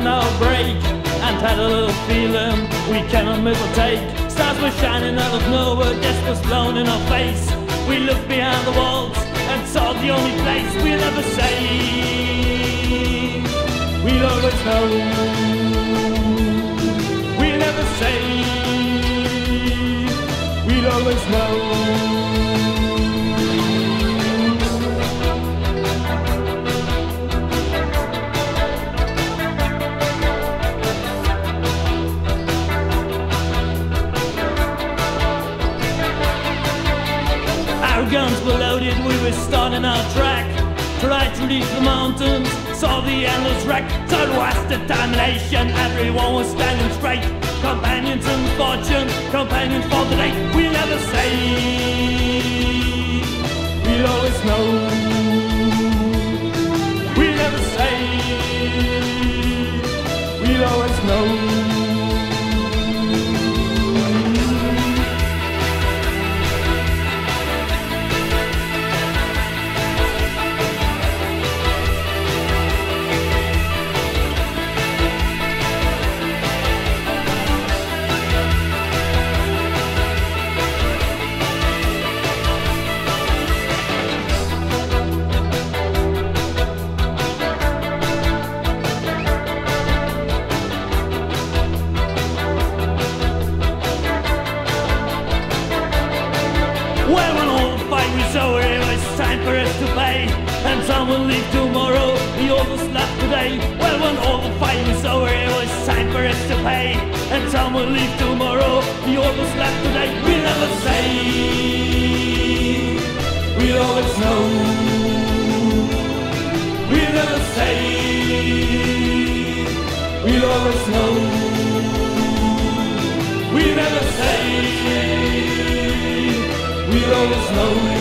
An outbreak and had a little feeling we cannot miss or take. Stars were shining out of nowhere, death was blown in our face. We looked behind the walls and saw the only place we'll ever say. We'll always know. We'll never say. We'll always know. Guns were loaded, we were starting our track. Tried to reach the mountains, saw the endless wreck. Third was determination, everyone was standing straight. Companions in fortune, companions for the day. We never say, we always know. Well, an old fight is over, it's time for us to pay. And some will leave tomorrow, the others left today. Well, an old fight is over, it's time for us to pay. And some will leave tomorrow, the others left today. We'll never say, We'll always know. We'll never say, we always know. We never say slow, slow.